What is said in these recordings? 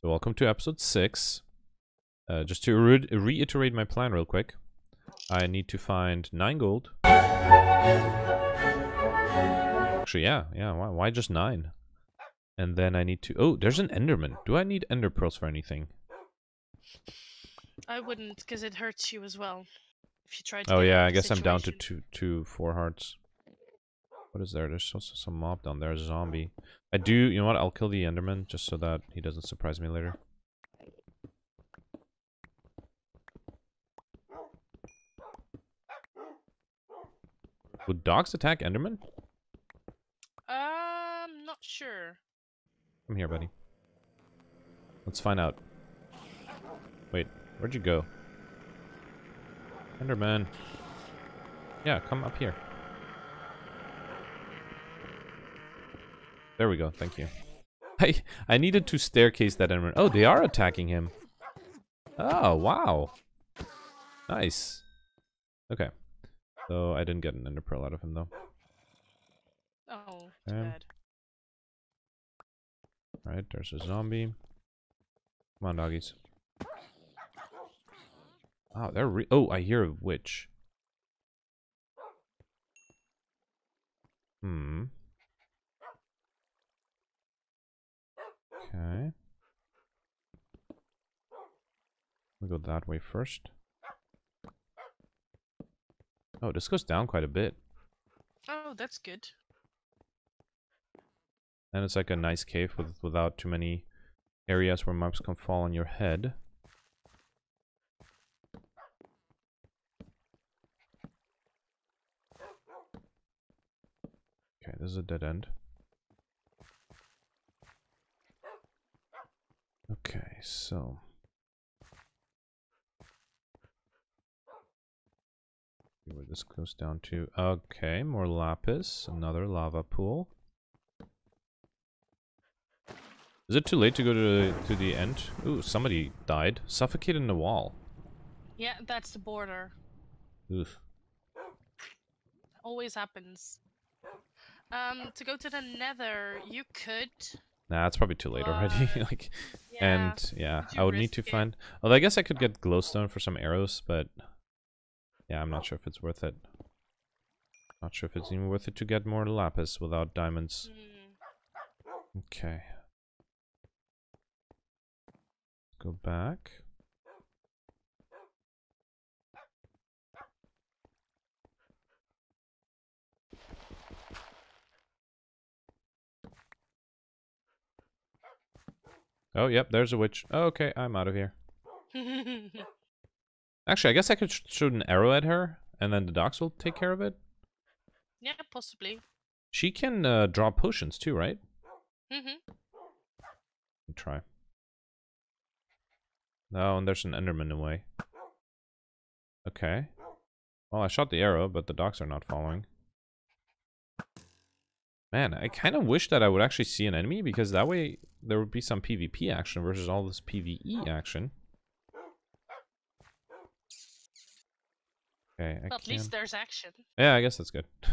So welcome to episode 6. Uh, just to re reiterate my plan real quick. I need to find 9 gold. Actually, yeah, yeah, why, why just 9? And then I need to... Oh, there's an Enderman. Do I need Ender Pearls for anything? I wouldn't, because it hurts you as well. If you try to Oh yeah, I guess I'm down to situation. two, two, four hearts. What is there? There's also some mob down there, a zombie. I do, you know what? I'll kill the Enderman just so that he doesn't surprise me later. Would dogs attack Enderman? Um, not sure. Come here, buddy. Let's find out. Wait, where'd you go? Enderman. Yeah, come up here. There we go, thank you. I I needed to staircase that Enderman. Oh, they are attacking him. Oh, wow. Nice. Okay. So I didn't get an ender pearl out of him though. Oh, too Um, bad. Right, there's a zombie. Come on, doggies. Wow, they're re- Oh, I hear a witch. Hmm. Okay. We go that way first. Oh, this goes down quite a bit. Oh, that's good. And it's like a nice cave with without too many areas where mobs can fall on your head. Okay, this is a dead end. Okay, so see where this goes down to. Okay, more lapis, another lava pool. Is it too late to go to the, to the end? Ooh, somebody died. Suffocated in the wall. Yeah, that's the border. Oof. Always happens. Um, to go to the nether, you could. Nah, it's probably too late already. Like, Yeah. and yeah, Would I would need to it? find. Although I guess I could get glowstone for some arrows, but yeah, I'm not sure if it's worth it. Not sure if it's even worth it to get more lapis without diamonds. Hmm. Okay. Go back. Oh, yep, there's a witch. Oh, okay, I'm out of here. Actually, I guess I could sh shoot an arrow at her, and then the dogs will take care of it. yeah, possibly. She can uh, draw potions too, right? Mm hmm try. No, and there's an Enderman away. Okay. Well, I shot the arrow, but the dogs are not following. Man, I kind of wish that I would actually see an enemy, because that way there would be some PvP action versus all this PvE action. Okay, I Well, at least there's action. Yeah, I guess that's good.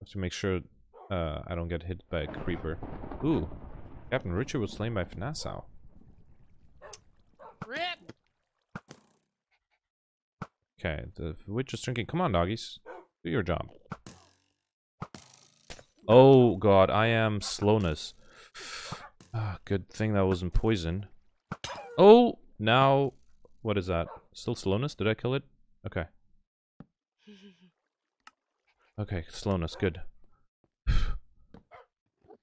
Have to make sure uh, I don't get hit by a creeper. Ooh, Captain Richy was slain by Fnassau. Rip! Okay, the witch is drinking. Come on, doggies, do your job. Oh God, I am slowness. Ah, good thing that wasn't poison. Oh, now what is that? Still slowness? Did I kill it? Okay. Okay, slowness, good.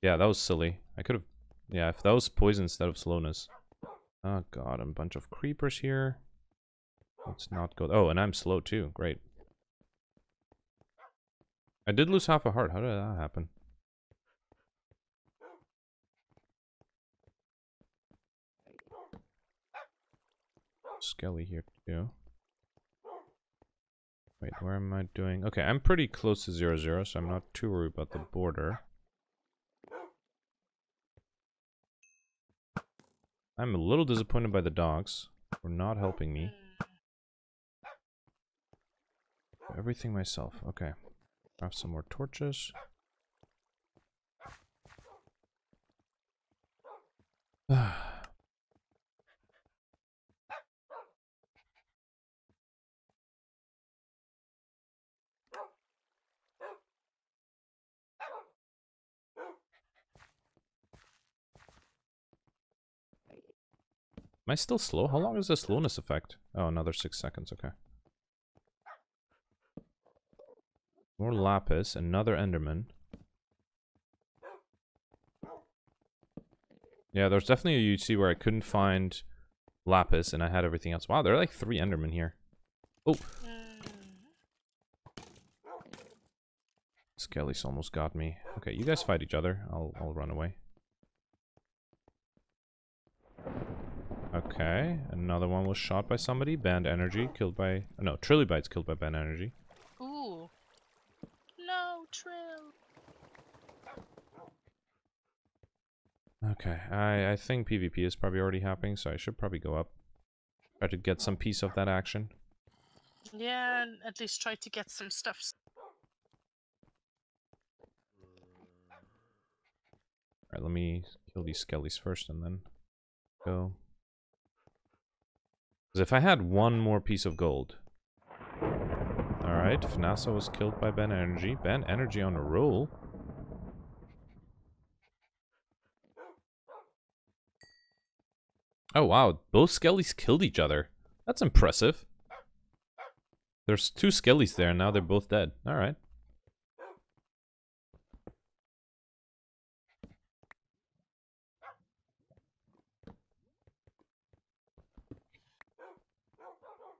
yeah, that was silly. I could have... Yeah, if that was poison instead of slowness. Oh god, a bunch of creepers here. Let's not go... Oh, and I'm slow too. Great. I did lose half a heart. How did that happen? Skelly here too. Wait, where am I doing? Okay, I'm pretty close to zero zero, so I'm not too worried about the border. I'm a little disappointed by the dogs for not helping me. Everything myself. Okay. grab some more torches. Am I still slow? How long is the slowness effect? Oh, another six seconds, okay. More lapis, another enderman. Yeah, there's definitely a UHC where I couldn't find lapis and I had everything else. Wow, there are like three endermen here. Oh. Skelly's almost got me. Okay, you guys fight each other. I'll I'll run away. Okay, another one was shot by somebody. Banned energy killed by no Trilobites killed by banned energy. Ooh. No, Trill. Okay, I I think PvP is probably already happening, so I should probably go up. Try to get some piece of that action. Yeah, and at least try to get some stuff. Alright, let me kill these skellies first and then go. Because if I had one more piece of gold. Alright, Fanasa was killed by Banned Energy. Banned Energy on a roll. Oh wow, both skellies killed each other. That's impressive. There's two skellies there, and now they're both dead. Alright.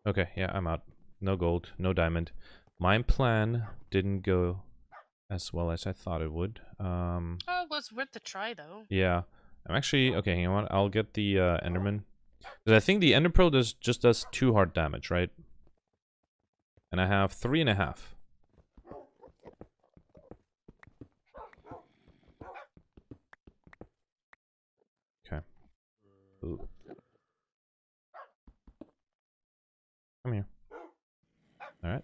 Okay, yeah, I'm out. No gold, no diamond. My plan didn't go as well as I thought it would. Um, Oh, it was worth the try though. yeah, I'm actually okay. Hang on, I'll get the uh, Enderman because I think the Ender Pearl does just does two hard damage, right? And I have three and a half. Okay. Ooh. Come here. All right.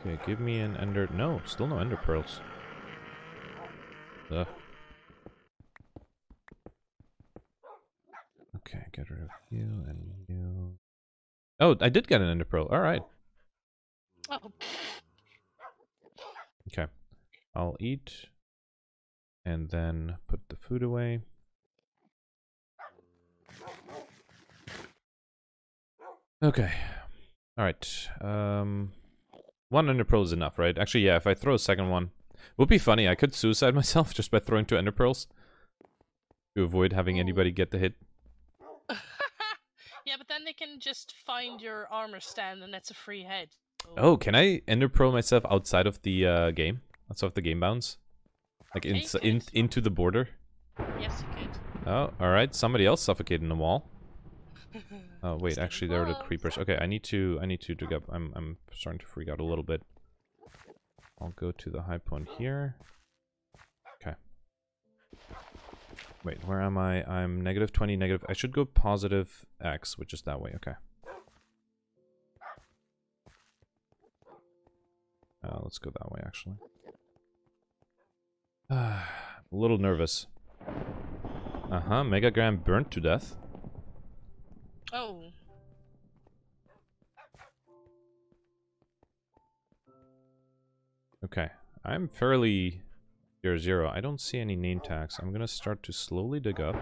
Okay, give me an ender. No, still no ender pearls. Ugh. Okay, get rid of you and you. Oh, I did get an ender pearl. All right. Okay. I'll eat and then put the food away. Okay. All right. Um one ender pearl is enough, right? Actually, yeah, if I throw a second one, would be funny. I could suicide myself just by throwing two ender pearls to avoid having anybody get the hit. yeah, but then they can just find your armor stand and that's a free head. so- Oh, can I ender pearl myself outside of the uh, game? Outside of the game bounds? Like in, in into the border? Yes, you could. Oh, all right. Somebody else suffocated in the wall. Oh wait, actually there are the creepers. Okay, I need to I need to dig up. I'm I'm starting to freak out a little bit. I'll go to the high point here. Okay. Wait, where am I? I'm negative 20, negative. I should go positive X, which is that way. Okay. Uh, let's go that way, actually. a little nervous. Uh-huh, Megagram burnt to death. Oh, Okay, I'm fairly zero zero. I don't see any name tags. I'm gonna start to slowly dig up.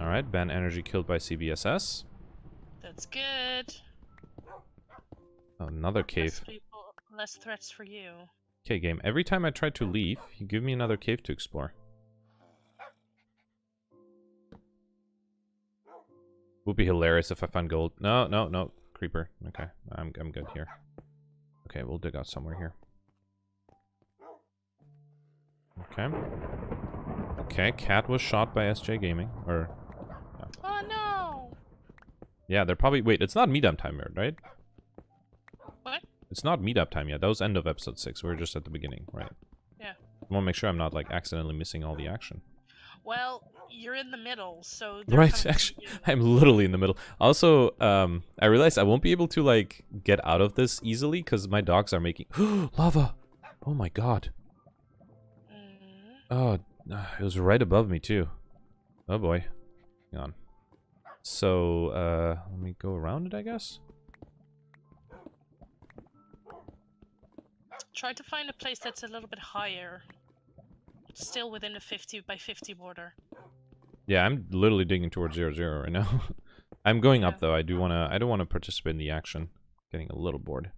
All right, ban energy killed by CBSS. that's good. Another Less cave. people, less threats for you. Okay, game. Every time I try to leave, you give me another cave to explore. Would be hilarious if I find gold. No, no, no, creeper. Okay, I'm I'm good here. Okay, we'll dig out somewhere here. Okay. Okay, cat was shot by SJ Gaming, or Oh no! yeah, they're probably wait. It's not meetup time yet, right? What? It's not meetup time yet. That was end of episode six. We are just at the beginning, right? Yeah. I want to make sure I'm not like accidentally missing all the action. Well, you're in the middle, so Right, actually. I'm literally in the middle. Also, um, I realized I won't be able to like get out of this easily because my dogs are making lava. Oh my god. Mm. Oh, it was right above me too. Oh boy. Hang on. So, uh, let me go around it, I guess. Try to find a place that's a little bit higher. Still within the 50 by 50 border. Yeah, I'm literally digging towards zero zero right now. I'm going up though. I do wanna. I don't want to participate in the action. Getting a little bored.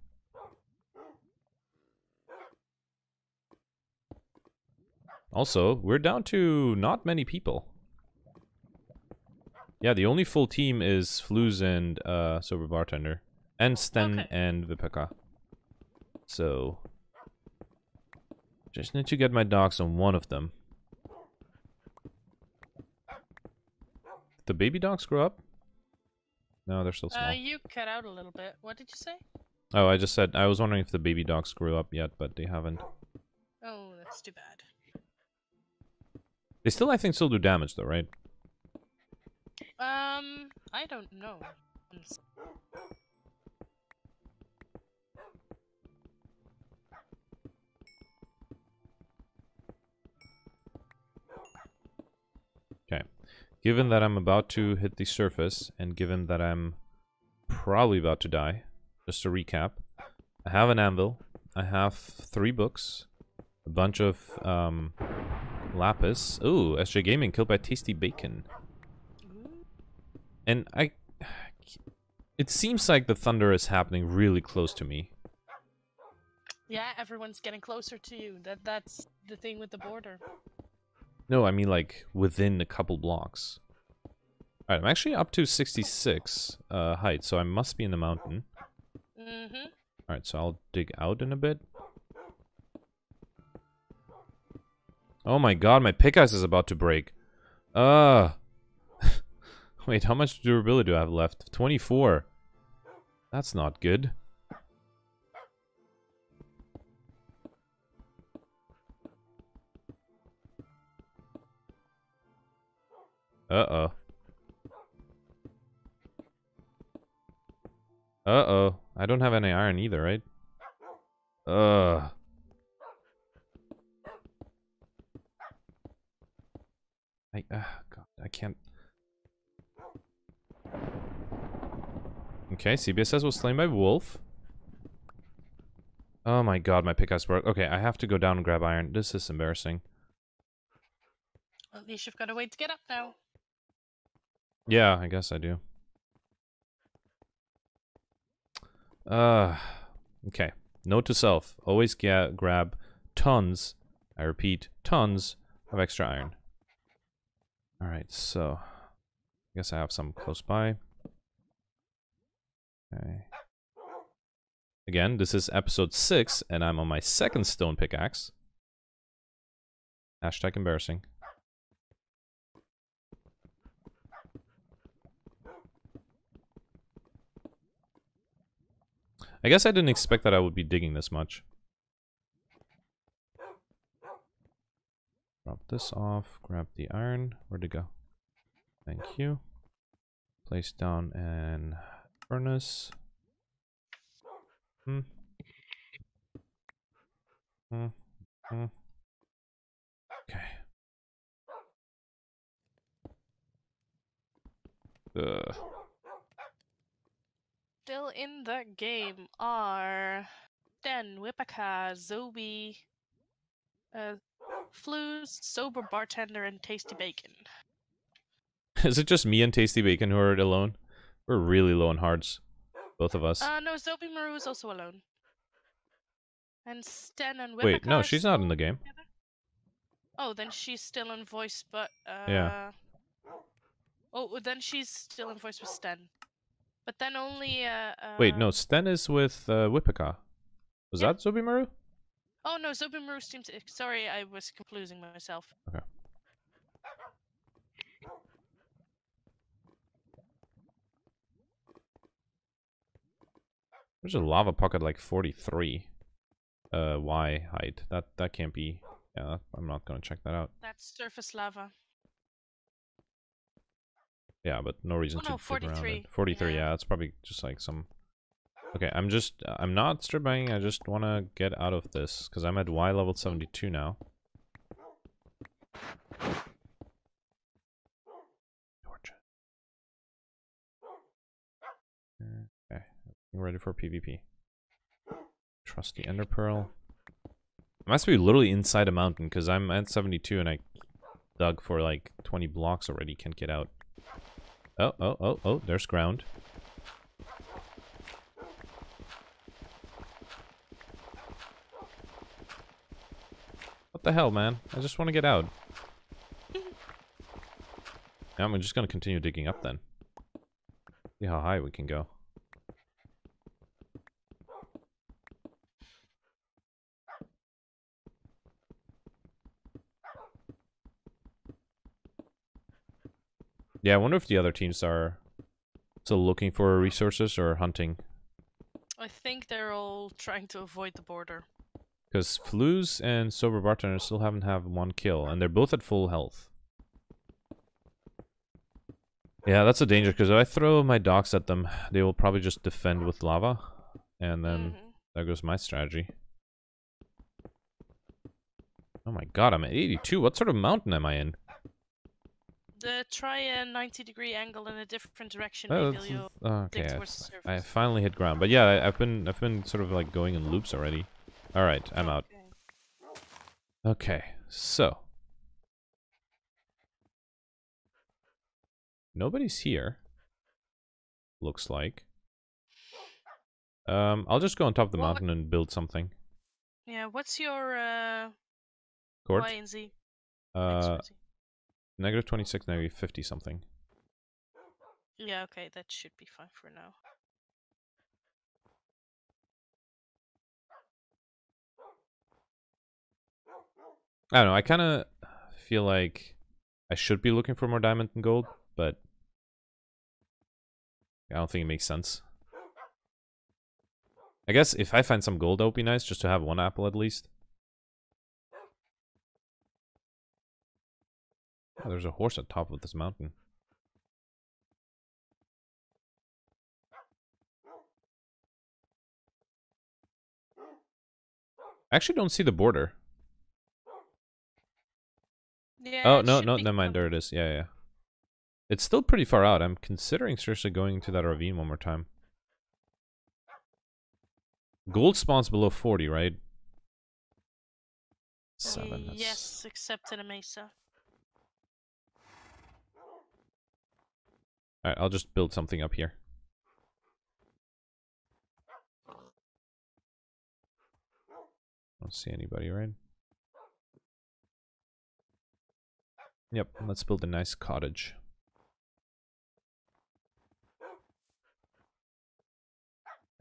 Also, we're down to not many people. Yeah, the only full team is Flouze and uh, Sober Bartender. And Sten Okay. and WIPACA. So... Just need to get my dogs on one of them. Did the baby dogs grow up? No, they're still small. Uh, you cut out a little bit. What did you say? oh, I just said, I was wondering if the baby dogs grew up yet, but they haven't. Oh, that's too bad. They still, I think, still do damage though, right? Um, I don't know. Given that I'm about to hit the surface, and given that I'm probably about to die, just to recap, I have an anvil, I have three books, a bunch of um, lapis. Ooh, SJ Gaming killed by Tasty Bacon. And I... It seems like the thunder is happening really close to me. Yeah, everyone's getting closer to you. That that's the thing with the border. No, I mean like within a couple blocks. Alright, I'm actually up to 66 uh, height, so I must be in the mountain. Mm-hmm. Alright, so I'll dig out in a bit. Oh my god, my pickaxe is about to break. Uh Wait, how much durability do I have left? 24. That's not good. Uh-oh. Uh-oh. I don't have any iron either, right? Ugh. I, uh, God, I can't. Okay, CBSS was slain by wolf. Oh my god, my pickaxe broke. Okay, I have to go down and grab iron. This is embarrassing. At least you've got a way to get up now. Yeah, I guess I do. Uh, okay. Note to self: always ga grab tons. I repeat, tons of extra iron. All right, so I guess I have some close by. Okay. Again, this is episode six, and I'm on my second stone pickaxe. Hashtag embarrassing. I guess I didn't expect that I would be digging this much. Drop this off, grab the iron. Where'd it go? Thank you. Place down an furnace. Hmm. Hmm. Hmm. Okay. Ugh. Still in the game are Den, WIPACA, Zobi, uh, Flouze, Sober Bartender, and Tasty Bacon. Is it just me and Tasty Bacon who are alone? We're really low on hearts. Both of us. Uh, no, Zobi Maru is also alone. And Sten and WIPACA Wait, no, she's not in the game. together? Oh, then she's still in voice, but uh. Yeah. Oh, then she's still in voice with Sten. But then only uh. Wait, uh, no, Sten is with uh. Was Yeah. that Zobimaru? Oh no, Zobi Maru seems. Sorry, I was confusing myself. Okay. There's a lava pocket like 43 uh Y height. That that can't be. Yeah, I'm not gonna check that out. That's surface lava. Yeah, but no reason Oh, to no, around 43. it. 43, Yeah. yeah, it's probably just like some. Okay, I'm just. I'm not strip mining. I just want to get out of this because I'm at Y level 72 now. Okay, ready for PvP. Trusty Ender Pearl. must be literally inside a mountain because I'm at 72 and I dug for like 20 blocks already. Can't get out. Oh, oh, oh, oh, there's ground. What the hell, man? I just want to get out. I'm just going to continue digging up then. See how high we can go. Yeah, I wonder if the other teams are still looking for resources or hunting. I think they're all trying to avoid the border. Because Flouze and Sober Bartender still haven't have one kill, and they're both at full health. Yeah, that's a danger, because if I throw my docks at them, they will probably just defend with lava, and then Mhm. there goes my strategy. Oh my god, I'm at 82. What sort of mountain am I in? The try a 90 degree angle in a different direction. Oh, maybe you'll okay, dig I, the f- I surface. finally hit ground. But yeah, I, I've been I've been sort of like going in loops already. All right, I'm out. Okay. Okay, so nobody's here. Looks like. Um, I'll just go on top of the Well, mountain and build something. Yeah, what's your uh, Court. Y and Z? Uh, X, Y, Z? Negative twenty six, negative fifty something. Yeah, okay, that should be fine for now. I don't know. I kind of feel like I should be looking for more diamond and gold, but I don't think it makes sense. I guess if I find some gold, that would be nice, just to have one apple at least. Oh, there's a horse at top of this mountain. I actually don't see the border. Yeah. Oh no, no, never mind. There it is. Yeah, yeah. It's still pretty far out. I'm considering seriously going to that ravine one more time. Gold spawns below 40, right? Seven. that's- Yes, except in a mesa. Alright, I'll just build something up here. Don't see anybody, right? Yep, let's build a nice cottage.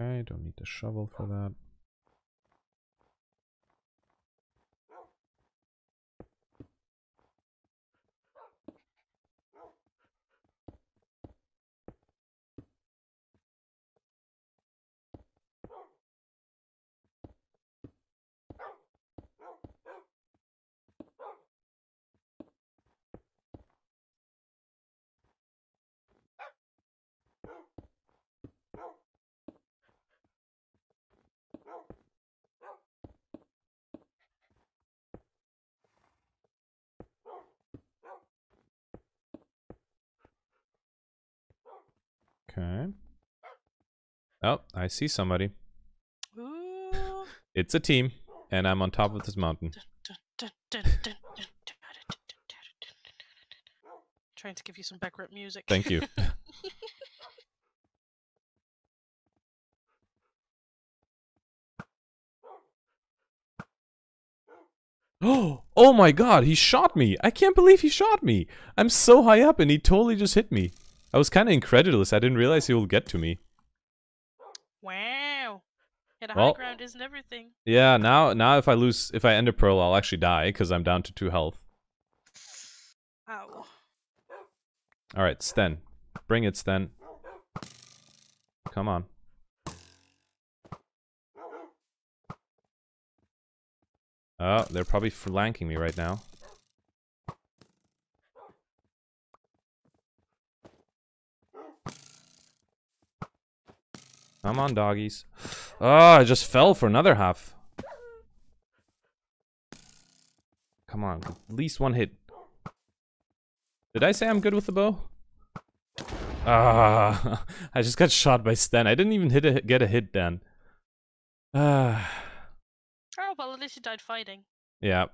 I don't need the shovel for that. Okay. Oh, I see somebody. it's a team, and I'm on top of this mountain. Trying to give you some background music. Thank you. Oh, oh my god, he shot me. I can't believe he shot me. I'm so high up and he totally just hit me. I was kind of incredulous. I didn't realize he would get to me. wow. Yeah, the Well- high ground isn't everything. Yeah, now now if I lose if I ender pearl, I'll actually die cuz I'm down to 2 health. Ow. All right, Sten. Bring it, Sten. Come on. Oh, they're probably flanking me right now. Come on, doggies. Oh, I just fell for another half. Come on, at least one hit. Did I say I'm good with the bow? Ah, I just got shot by Sten. I didn't even hit a, get a hit then. Ah, Oh, well, at least you died fighting. Yeah.